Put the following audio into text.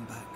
come back.